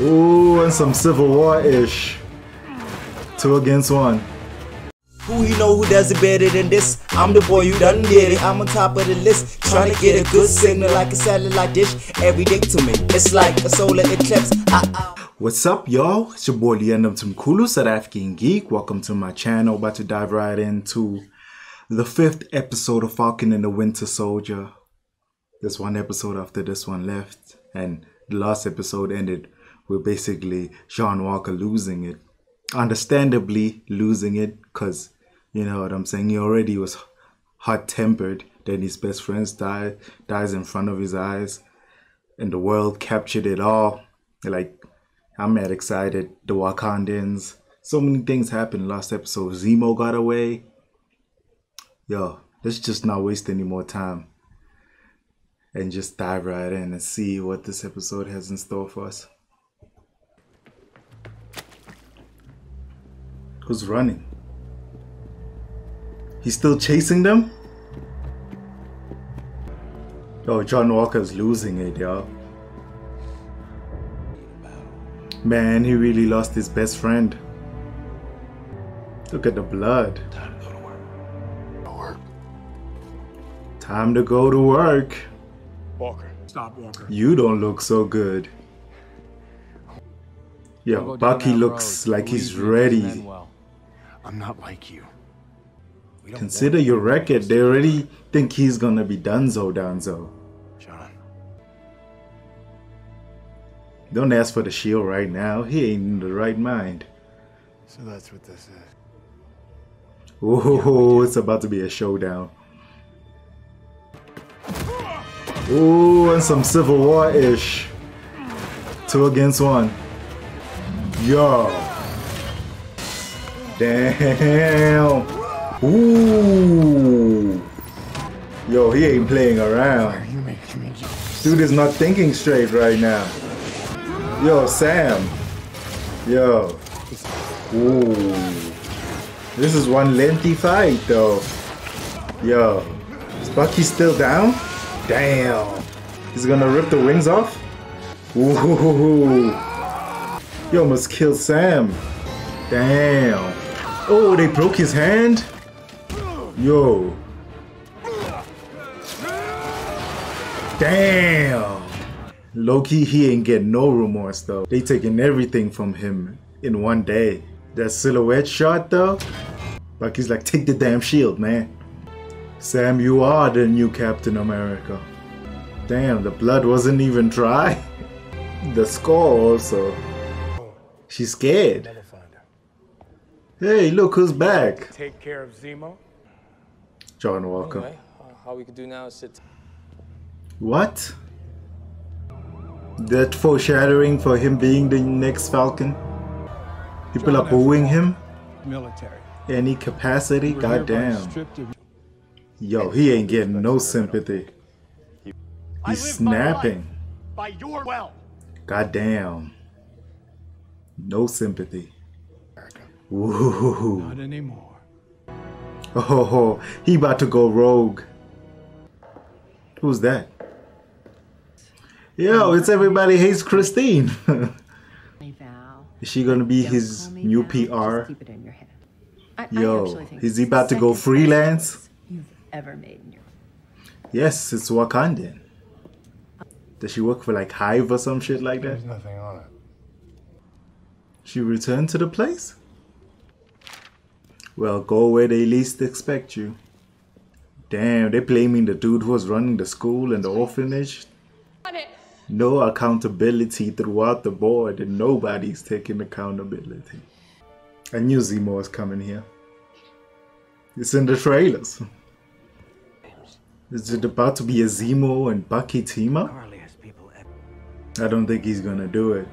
Ooh, and some Civil War-ish. Two against one. Who you know who does it better than this? I'm the boy you done get it. I'm on top of the list. Trying to get a good signal like a satellite dish. Every day to me, it's like a solar eclipse. I, I What's up, y'all? It's your boy Leandum Tumkulu, South African Geek. Welcome to my channel. About to dive right into the fifth episode of Falcon and the Winter Soldier. There's one episode after this one left, and the last episode ended with basically John Walker losing it. Understandably losing it, because you know what I'm saying. He already was hot tempered. Then his best friends die dies in front of his eyes, and the world captured it all. Like I'm mad excited. The Wakandans. So many things happened last episode. Zemo got away. Yo, let's just not waste any more time. And just dive right in and see what this episode has in store for us. Who's running? He's still chasing them? Oh, John Walker's losing it, y'all. Man, he really lost his best friend. Look at the blood. Time to go to work. Go work. Time to go to work. Walker. Stop, Walker. You don't look so good. Yo, Bucky looks road. like Believe he's me, it ready. Doesn't end well. I'm not like you. Consider your record. They already think he's gonna be Dunzo Dunzo. John. Don't ask for the shield right now. He ain't in the right mind. So that's what this is. Oh, it's about to be a showdown. Oh, and some Civil War-ish. Two against one. Yo. Damn. Ooh. Yo, he ain't playing around. Dude is not thinking straight right now. Yo, Sam. Yo. Ooh. This is one lengthy fight, though. Yo. Is Bucky still down? Damn. He's gonna rip the wings off? Ooh. You almost killed Sam. Damn. Oh, they broke his hand? Yo. Damn. Loki, he ain't getting no remorse though. They taking everything from him in one day. That silhouette shot though, Bucky's like, take the damn shield, man. Sam, you are the new Captain America. Damn, the blood wasn't even dry. The score also. She's scared. Never find her. Hey, look who's back. Take care of Zemo. John Walker. Anyway, uh, all we could do now is sit. What? That foreshadowing for him being the next Falcon? People are booing him? military. Any capacity? We're Goddamn. Yo, he ain't getting no sympathy. He's live my life snapping. by your well. Goddamn. No sympathy. Ooh. Not anymore. Oh, he about to go rogue. Who's that? Yo, it's everybody hates Christine. Is she gonna be Don't his call new Val, PR? Keep it in your head. I, I Yo, actually think is he it's about to go freelance? You've ever made in your Yes, it's Wakandan. Does she work for like Hive or some shit like that? There's nothing on it. She returned to the place? Well, go where they least expect you. Damn, they blaming the dude who was running the school and the orphanage. No accountability throughout the board, and nobody's taking accountability. I knew Zemo was coming here. It's in the trailers. Is it about to be a Zemo and Bucky team up? I don't think he's gonna do it.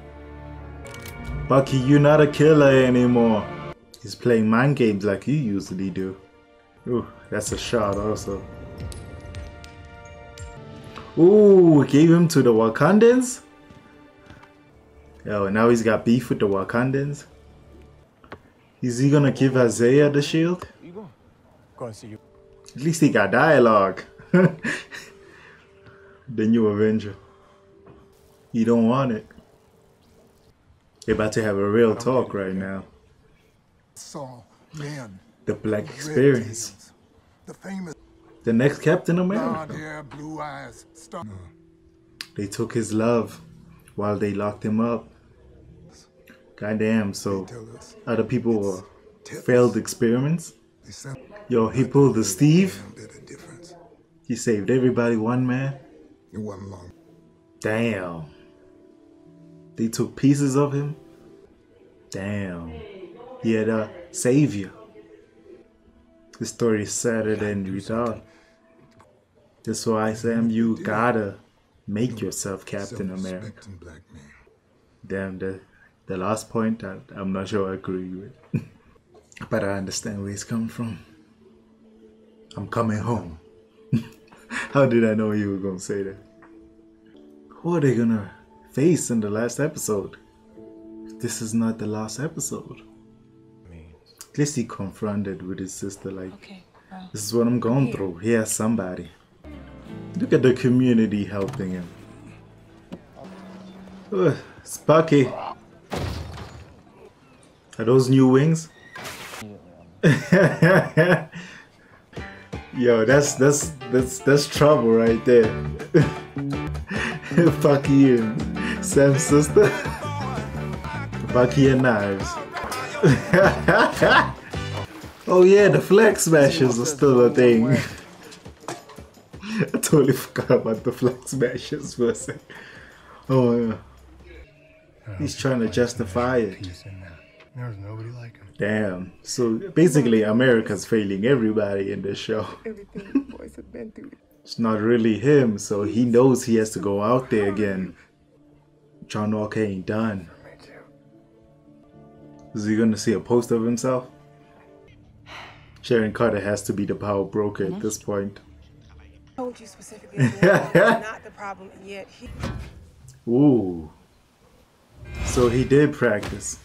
Bucky, you're not a killer anymore. He's playing mind games like you usually do. Ooh, that's a shot also. Ooh, gave him to the Wakandans? Yo, now he's got beef with the Wakandans? Is he gonna give Isaiah the shield? You go. Go and see you. At least he got dialogue. the new Avenger. You don't want it. They're about to have a real talk right now. Saw men. The Black Experience. tails. The famous The next Captain America. hair, blue eyes, star. Mm. They took his love while they locked him up. Goddamn, so other people were failed experiments. Yo, he pulled the Steve. them did a difference. He saved everybody one man. It wasn't long. Damn. They took pieces of him. Damn. He had a savior. The story is sadder than we thought. That's why, Sam, you gotta make yourself Captain America. Self-respecting black man. Damn, the, the last point, I, I'm not sure I agree with. but I understand where he's coming from. I'm coming home. How did I know you were gonna say that? Who are they gonna face in the last episode? This is not the last episode. At least he confronted with his sister, like, Okay, this is what I'm going through. He has somebody. Look at the community helping him. Ugh, Sparky. Are those new wings? Yo, that's that's that's that's trouble right there. fuck you Sam's sister. Bucky and knives. oh yeah, the flag smashers are still a thing. I totally forgot about the flag smashers for a second. Oh yeah. He's trying to justify it. Peace in. There's nobody like him. Damn. So basically, America's failing everybody in this show. everything you boys have been through. It's not really him, so he knows he has to go out there again. John Walker ain't done. Me too. Is he gonna see a post of himself? Sharon Carter has to be the power broker at this point. told you specifically that not the problem, yet he. Ooh. So he did practice.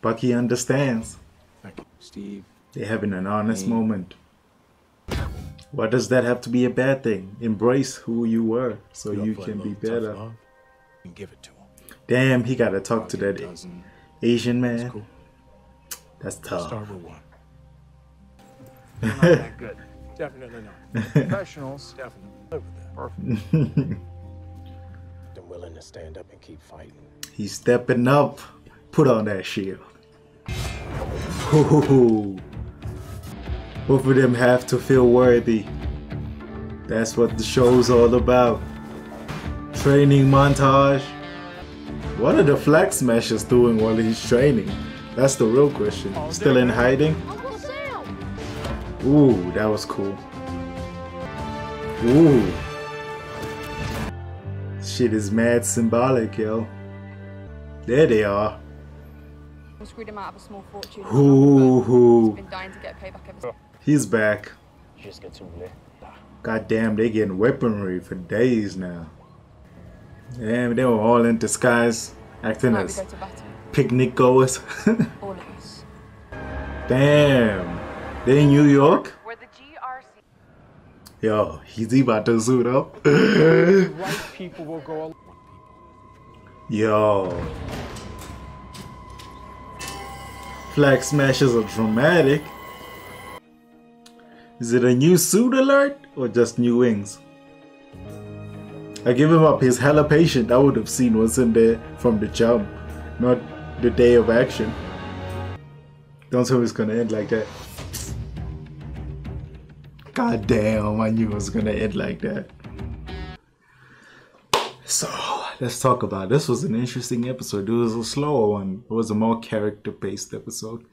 Bucky understands. Steve. They're having an honest moment. Why does that have to be a bad thing? Embrace who you were so you can be better. And give it to him. Damn, he gotta talk to that Doesn't. Asian man. That's tough. Start with one. Not that good. Definitely not. Professionals, definitely. Over there. Perfect. Been willing to stand up and keep fighting. He's stepping up. Put on that shield. Ooh. Both of them have to feel worthy. That's what the show's all about. Training montage. What are the flag smashers doing while he's training? That's the real question. Still in hiding? Ooh, that was cool. Ooh. Shit is mad symbolic, yo. There they are. screwed him out of a small fortune. Ooh, hoo. He's been dying to get payback ever since. He's back. Just get too. God damn, they getting weaponry for days now. Damn, they were all in disguise, acting Tonight as go picnic goers. All of us. damn. They in New York? Where the GRC. Yo, he's about to suit up. Right people will go. Yo. Flag smashers are dramatic. Is it a new suit alert or just new wings? I give him up. He's hella patient. I would have seen what's in there from the jump, not the day of action. Don't tell me it's gonna end like that. God damn, I knew it was gonna end like that. So let's talk about it. this. Was an interesting episode. It was a slower one. It was a more character-based episode.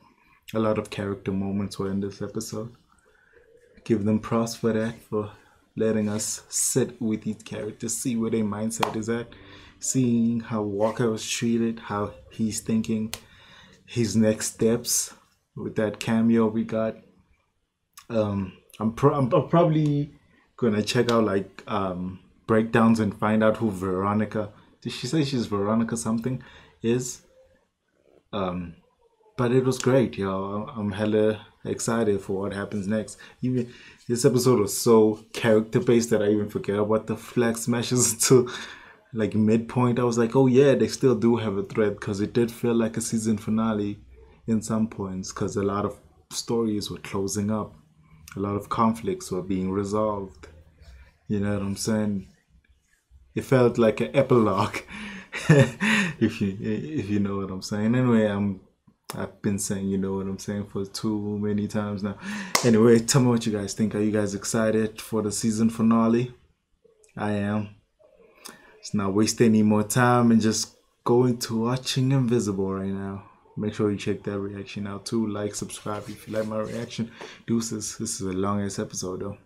A lot of character moments were in this episode. Give them props for that, for letting us sit with each character, see where their mindset is at, seeing how Walker was treated, how he's thinking, his next steps with that cameo we got. Um, I'm, pro- I'm probably gonna check out like um breakdowns and find out who Veronica. Did she say she's Veronica something? Is um, but it was great, yo. I'm hella excited for what happens next. Even this episode was so character based that I even forget about the flag smashers until like midpoint, I was like, oh yeah, they still do have a thread because it did feel like a season finale in some points because a lot of stories were closing up, a lot of conflicts were being resolved. You know what I'm saying? It felt like an epilogue, if you if you know what I'm saying. Anyway, I'm I've been saying you know what I'm saying for too many times now. Anyway, tell me what you guys think. Are you guys excited for the season finale? I am. Let's not waste any more time and just go into watching Invincible right now. Make sure you check that reaction out too. Like, subscribe if you like my reaction. Deuces. This is the longest episode though.